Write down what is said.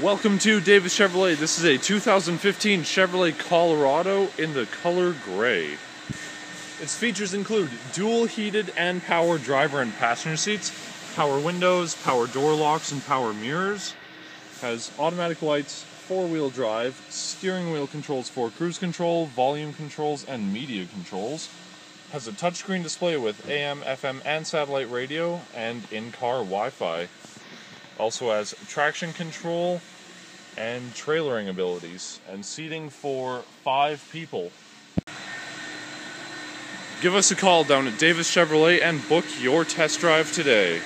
Welcome to Davis Chevrolet. This is a 2015 Chevrolet Colorado in the color gray. Its features include dual heated and power driver and passenger seats, power windows, power door locks, and power mirrors. Has automatic lights, four wheel drive, steering wheel controls for cruise control, volume controls, and media controls. Has a touchscreen display with AM, FM, and satellite radio, and in car Wi Fi. Also has traction control and trailering abilities, and seating for five people. Give us a call down at Davis Chevrolet and book your test drive today.